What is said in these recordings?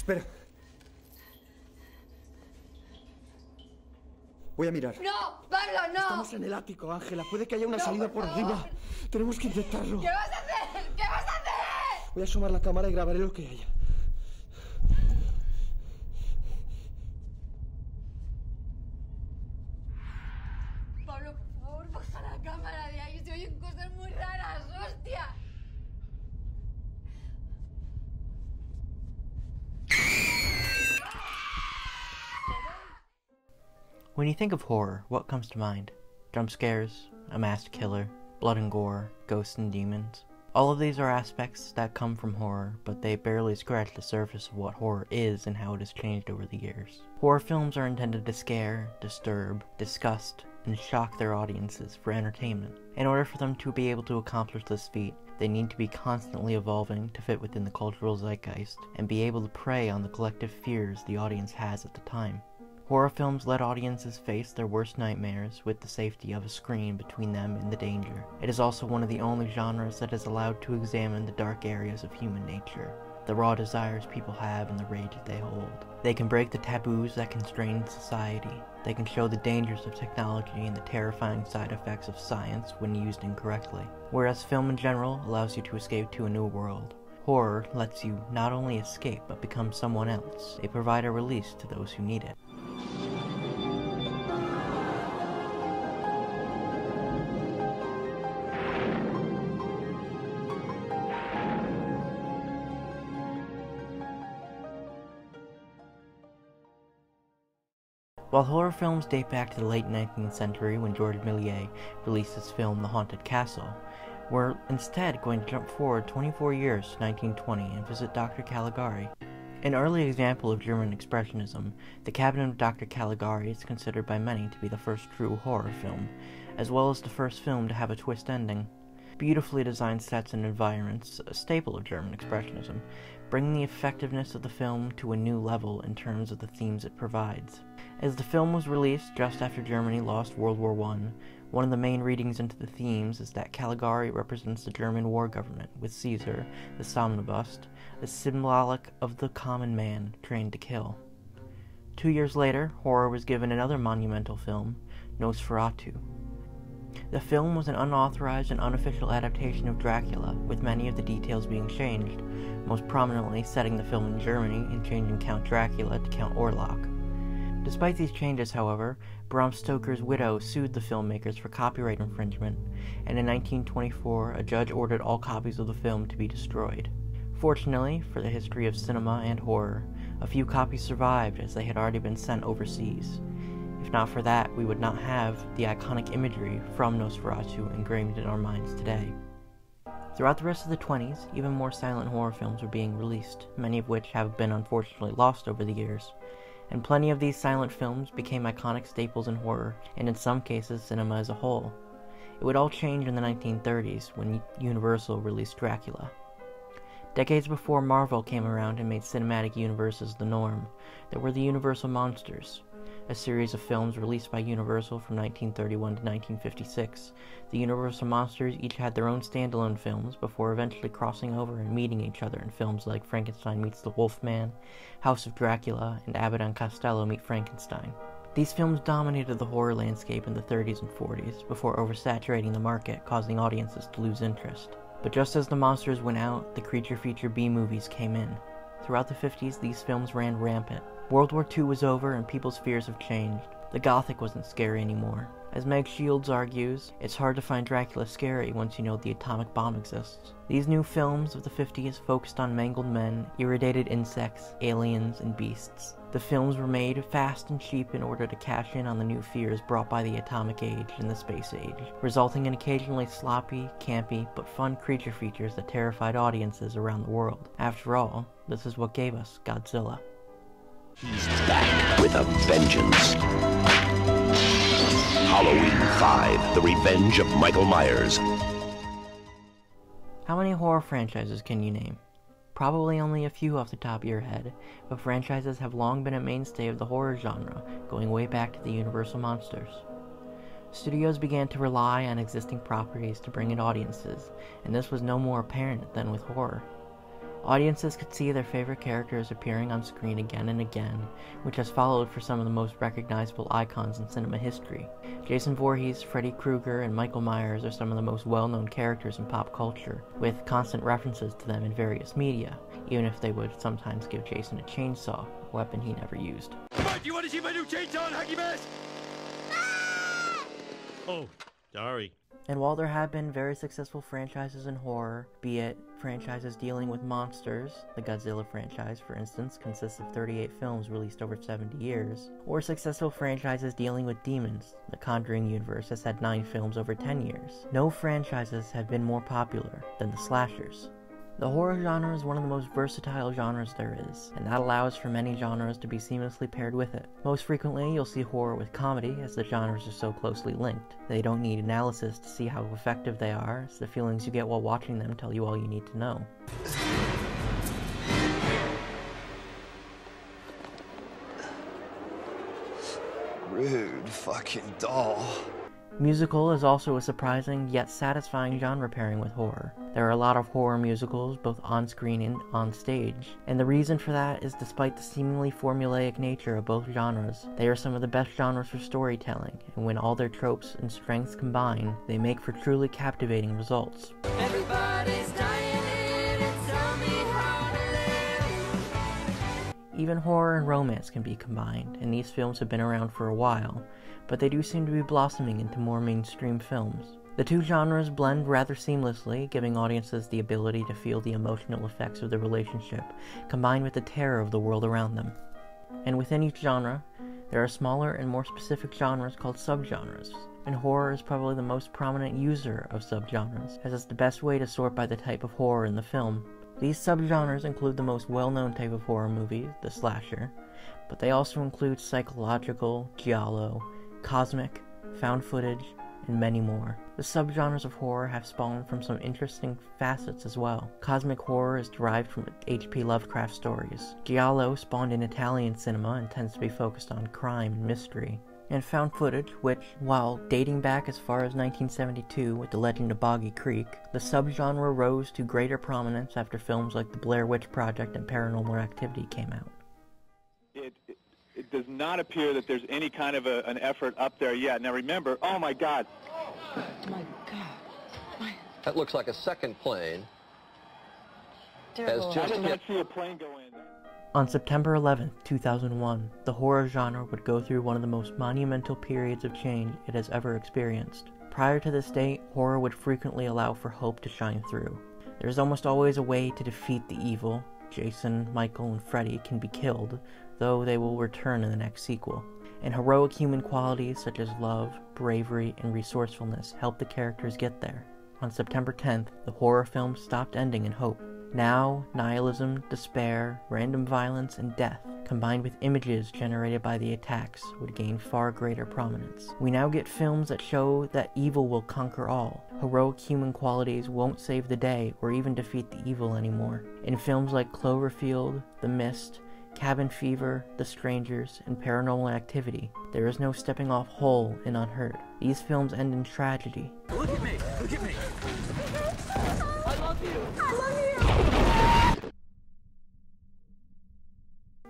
Espera. Voy a mirar. ¡No! ¡Pablo, no! Estamos en el ático, Ángela. Puede que haya una No, salida por arriba. Tenemos que intentarlo. ¿Qué vas a hacer? ¿Qué vas a hacer? Voy a asomar la cámara y grabaré lo que haya. When you think of horror, what comes to mind? Jump scares, a masked killer, blood and gore, ghosts and demons. All of these are aspects that come from horror, but they barely scratch the surface of what horror is and how it has changed over the years. Horror films are intended to scare, disturb, disgust, and shock their audiences for entertainment. In order for them to be able to accomplish this feat, they need to be constantly evolving to fit within the cultural zeitgeist and be able to prey on the collective fears the audience has at the time. Horror films let audiences face their worst nightmares with the safety of a screen between them and the danger. It is also one of the only genres that is allowed to examine the dark areas of human nature, the raw desires people have and the rage that they hold. They can break the taboos that constrain society. They can show the dangers of technology and the terrifying side effects of science when used incorrectly. Whereas film in general allows you to escape to a new world, horror lets you not only escape but become someone else. They provide a release to those who need it. While horror films date back to the late 19th century when George Méliès released his film The Haunted Castle, we're instead going to jump forward 24 years to 1920 and visit Dr. Caligari. An early example of German Expressionism, The Cabinet of Dr. Caligari is considered by many to be the first true horror film, as well as the first film to have a twist ending. Beautifully designed sets and environments, a staple of German Expressionism, bring the effectiveness of the film to a new level in terms of the themes it provides. As the film was released just after Germany lost World War I, one of the main readings into the themes is that Caligari represents the German war government, with Caesar, the somnambulist, as symbolic of the common man trained to kill. Two years later, horror was given another monumental film, Nosferatu. The film was an unauthorized and unofficial adaptation of Dracula, with many of the details being changed, most prominently setting the film in Germany and changing Count Dracula to Count Orlok. Despite these changes, however, Bram Stoker's widow sued the filmmakers for copyright infringement, and in 1924 a judge ordered all copies of the film to be destroyed. Fortunately, for the history of cinema and horror, a few copies survived as they had already been sent overseas. If not for that, we would not have the iconic imagery from Nosferatu engraved in our minds today. Throughout the rest of the 20s, even more silent horror films were being released, many of which have been unfortunately lost over the years. And plenty of these silent films became iconic staples in horror, and in some cases, cinema as a whole. It would all change in the 1930s when Universal released Dracula. Decades before Marvel came around and made cinematic universes the norm, there were the Universal Monsters, a series of films released by Universal from 1931 to 1956. The Universal Monsters each had their own standalone films before eventually crossing over and meeting each other in films like Frankenstein Meets the Wolfman, House of Dracula, and Abbott and Costello Meet Frankenstein. These films dominated the horror landscape in the 30s and 40s before oversaturating the market, causing audiences to lose interest. But just as the monsters went out, the creature feature B movies came in. Throughout the 50s, these films ran rampant. World War II was over and people's fears have changed. The Gothic wasn't scary anymore. As Meg Shields argues, it's hard to find Dracula scary once you know the atomic bomb exists. These new films of the 50s focused on mangled men, irradiated insects, aliens, and beasts. The films were made fast and cheap in order to cash in on the new fears brought by the atomic age and the space age, resulting in occasionally sloppy, campy, but fun creature features that terrified audiences around the world. After all, this is what gave us Godzilla. He's back with a vengeance. Halloween 5, The Revenge of Michael Myers. How many horror franchises can you name? Probably only a few off the top of your head, but franchises have long been a mainstay of the horror genre, going way back to the Universal Monsters. Studios began to rely on existing properties to bring in audiences, and this was no more apparent than with horror. Audiences could see their favorite characters appearing on screen again and again, which has followed for some of the most recognizable icons in cinema history. Jason Voorhees, Freddy Krueger, and Michael Myers are some of the most well known characters in pop culture, with constant references to them in various media, even if they would sometimes give Jason a chainsaw, a weapon he never used. Mike, you want to see my new chainsaw and hockey mask? Ah! Oh, sorry. And while there have been very successful franchises in horror, be it franchises dealing with monsters, the Godzilla franchise, for instance, consists of 38 films released over 70 years, or successful franchises dealing with demons, the Conjuring universe has had 9 films over 10 years. No franchises have been more popular than the slashers. The horror genre is one of the most versatile genres there is, and that allows for many genres to be seamlessly paired with it. Most frequently, you'll see horror with comedy, as the genres are so closely linked. They don't need analysis to see how effective they are, as the feelings you get while watching them tell you all you need to know. Rude fucking doll. Musical is also a surprising yet satisfying genre pairing with horror. There are a lot of horror musicals, both on screen and on stage, and the reason for that is despite the seemingly formulaic nature of both genres, they are some of the best genres for storytelling, and when all their tropes and strengths combine, they make for truly captivating results. Even horror and romance can be combined, and these films have been around for a while, but they do seem to be blossoming into more mainstream films. The two genres blend rather seamlessly, giving audiences the ability to feel the emotional effects of the relationship, combined with the terror of the world around them. And within each genre, there are smaller and more specific genres called subgenres, and horror is probably the most prominent user of subgenres, as it's the best way to sort by the type of horror in the film. These subgenres include the most well known type of horror movie, the slasher, but they also include psychological, giallo, cosmic, found footage, and many more. The subgenres of horror have spawned from some interesting facets as well. Cosmic horror is derived from H.P. Lovecraft stories. Giallo spawned in Italian cinema and tends to be focused on crime and mystery. And found footage, which, while dating back as far as 1972 with the legend of Boggy Creek, the subgenre rose to greater prominence after films like The Blair Witch Project and Paranormal Activity came out. It, does not appear that there's any kind of a, an effort up there yet. Now remember, oh my God, Oh my God. My. That looks like a second plane. Terrible. As I just did not yet see a plane go in. On September 11, 2001, the horror genre would go through one of the most monumental periods of change it has ever experienced. Prior to this date, horror would frequently allow for hope to shine through. There is almost always a way to defeat the evil. Jason, Michael, and Freddy can be killed, though they will return in the next sequel. And heroic human qualities such as love, bravery, and resourcefulness help the characters get there. On September 10th, the horror film stopped ending in hope. Now, nihilism, despair, random violence, and death, combined with images generated by the attacks, would gain far greater prominence. We now get films that show that evil will conquer all. Heroic human qualities won't save the day or even defeat the evil anymore. In films like Cloverfield, The Mist, Cabin Fever, The Strangers, and Paranormal Activity, there is no stepping off whole and unhurt. These films end in tragedy. Look at me! Look at me!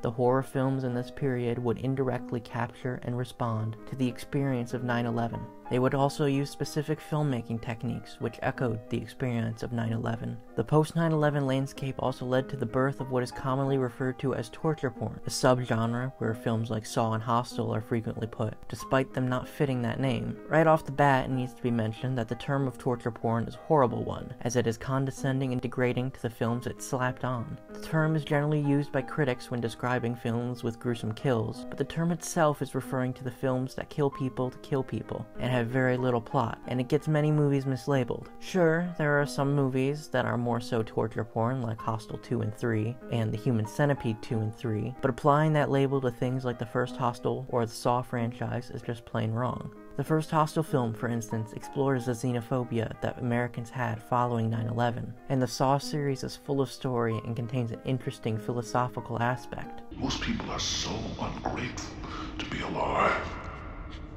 The horror films in this period would indirectly capture and respond to the experience of 9 11. They would also use specific filmmaking techniques which echoed the experience of 9 11. The post 9 11 landscape also led to the birth of what is commonly referred to as torture porn, a subgenre where films like Saw and Hostel are frequently put, despite them not fitting that name. Right off the bat, it needs to be mentioned that the term of torture porn is a horrible one, as it is condescending and degrading to the films it slapped on. The term is generally used by critics when describing films with gruesome kills, but the term itself is referring to the films that kill people to kill people, and have very little plot, and it gets many movies mislabeled. Sure, there are some movies that are more so torture porn, like Hostel 2 and 3, and The Human Centipede 2 and 3, but applying that label to things like the first Hostel or the Saw franchise is just plain wrong. The first Hostel film, for instance, explores the xenophobia that Americans had following 9 11, and the Saw series is full of story and contains an interesting philosophical aspect. Most people are so ungrateful to be alive.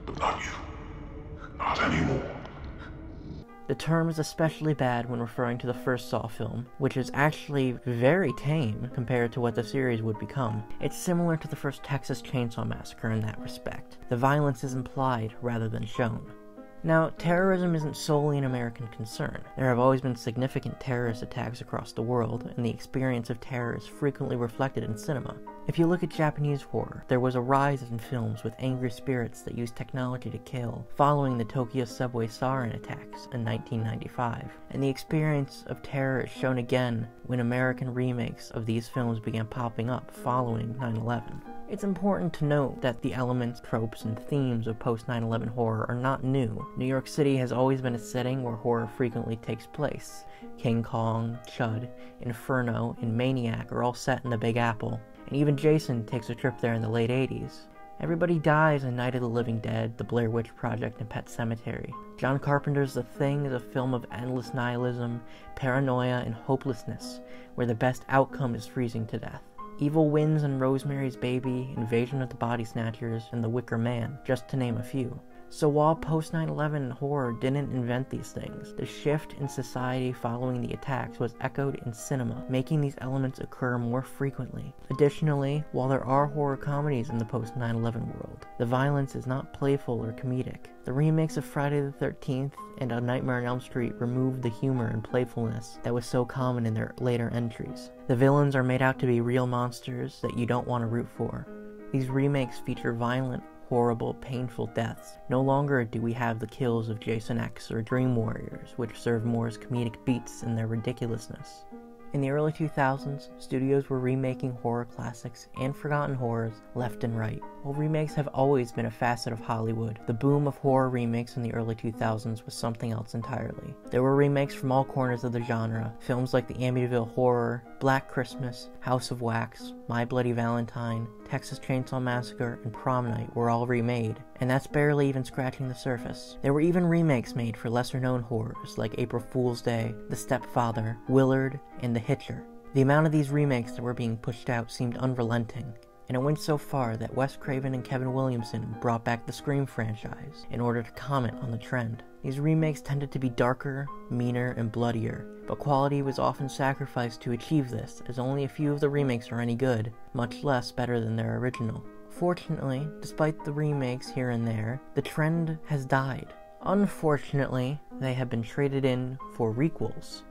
But not you. Not anymore. The term is especially bad when referring to the first Saw film, which is actually very tame compared to what the series would become. It's similar to the first Texas Chainsaw Massacre in that respect. The violence is implied rather than shown. Now, terrorism isn't solely an American concern. There have always been significant terrorist attacks across the world, and the experience of terror is frequently reflected in cinema. If you look at Japanese horror, there was a rise in films with angry spirits that used technology to kill, following the Tokyo subway sarin attacks in 1995. And the experience of terror is shown again when American remakes of these films began popping up following 9 11. It's important to note that the elements, tropes, and themes of post 9 11 horror are not new. New York City has always been a setting where horror frequently takes place. King Kong, Chud, Inferno, and Maniac are all set in the Big Apple, and even Jason takes a trip there in the late 80s. Everybody Dies in Night of the Living Dead, The Blair Witch Project, and Pet Sematary. John Carpenter's The Thing is a film of endless nihilism, paranoia, and hopelessness, where the best outcome is freezing to death. Evil Winds and Rosemary's Baby, Invasion of the Body Snatchers, and The Wicker Man, just to name a few. So while post 9 11 horror didn't invent these things, the shift in society following the attacks was echoed in cinema, making these elements occur more frequently. Additionally, while there are horror comedies in the post 9 11 world, the violence is not playful or comedic. The remakes of Friday the 13th and A Nightmare on Elm Street removed the humor and playfulness that was so common in their later entries. The villains are made out to be real monsters that you don't want to root for. These remakes feature violent, horrible, painful deaths. No longer do we have the kills of Jason X or Dream Warriors, which serve more as comedic beats in their ridiculousness. In the early 2000s, studios were remaking horror classics and forgotten horrors left and right. While remakes have always been a facet of Hollywood, the boom of horror remakes in the early 2000s was something else entirely. There were remakes from all corners of the genre. Films like The Amityville Horror, Black Christmas, House of Wax, My Bloody Valentine, Texas Chainsaw Massacre, and Prom Night were all remade, and that's barely even scratching the surface. There were even remakes made for lesser known horrors like April Fool's Day, The Stepfather, Willard, and The Hitcher. The amount of these remakes that were being pushed out seemed unrelenting, and it went so far that Wes Craven and Kevin Williamson brought back the Scream franchise in order to comment on the trend. These remakes tended to be darker, meaner, and bloodier, but quality was often sacrificed to achieve this, as only a few of the remakes are any good, much less better than their original. Fortunately, despite the remakes here and there, the trend has died. Unfortunately, they have been traded in for requels.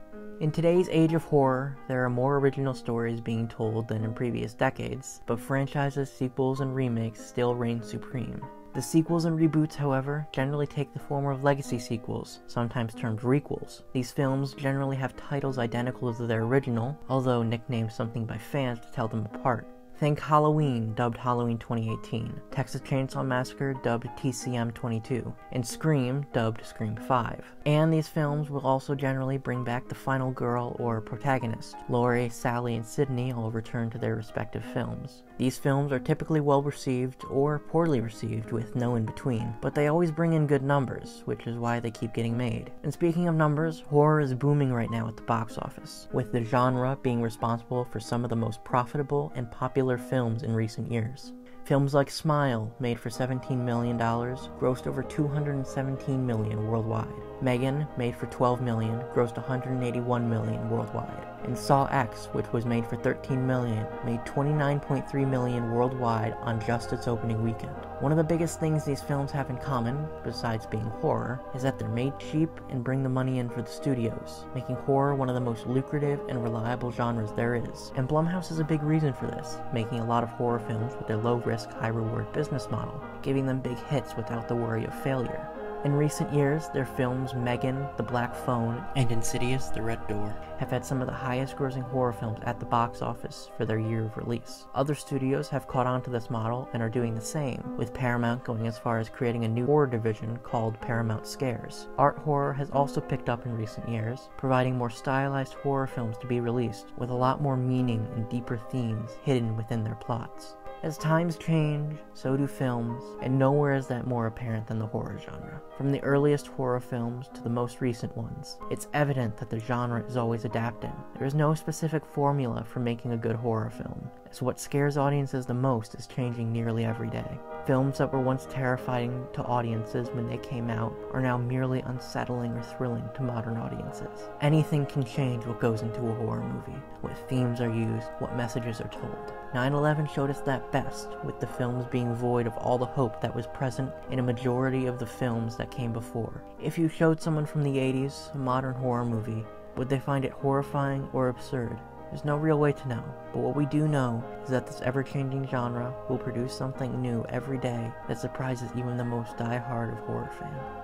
In today's age of horror, there are more original stories being told than in previous decades, but franchises, sequels, and remakes still reign supreme. The sequels and reboots, however, generally take the form of legacy sequels, sometimes termed requels. These films generally have titles identical to their original, although nicknamed something by fans to tell them apart. Think Halloween, dubbed Halloween 2018, Texas Chainsaw Massacre, dubbed TCM 22, and Scream, dubbed Scream 5. And these films will also generally bring back the final girl or protagonist. Laurie, Sally, and Sidney all return to their respective films. These films are typically well received or poorly received with no in between, but they always bring in good numbers, which is why they keep getting made. And speaking of numbers, horror is booming right now at the box office, with the genre being responsible for some of the most profitable and popular films in recent years. Films like Smile, made for $17 million, grossed over 217 million worldwide. Megan, made for 12 million, grossed 181 million worldwide. And Saw X, which was made for 13 million, made 29.3 million worldwide on just its opening weekend. One of the biggest things these films have in common, besides being horror, is that they're made cheap and bring the money in for the studios, making horror one of the most lucrative and reliable genres there is. And Blumhouse is a big reason for this, making a lot of horror films with their low risk, high reward business model, giving them big hits without the worry of failure. In recent years, their films Megan, The Black Phone, and Insidious, The Red Door have had some of the highest grossing horror films at the box office for their year of release. Other studios have caught on to this model and are doing the same, with Paramount going as far as creating a new horror division called Paramount Scares. Art horror has also picked up in recent years, providing more stylized horror films to be released, with a lot more meaning and deeper themes hidden within their plots. As times change, so do films, and nowhere is that more apparent than the horror genre. From the earliest horror films to the most recent ones, it's evident that the genre is always adapting. There is no specific formula for making a good horror film, as what scares audiences the most is changing nearly every day. Films that were once terrifying to audiences when they came out are now merely unsettling or thrilling to modern audiences. Anything can change what goes into a horror movie, what themes are used, what messages are told. 9 11 showed us that best, with the films being void of all the hope that was present in a majority of the films that came before. If you showed someone from the 80s a modern horror movie, would they find it horrifying or absurd? There's no real way to know, but what we do know is that this ever changing genre will produce something new every day that surprises even the most die-hard of horror fans.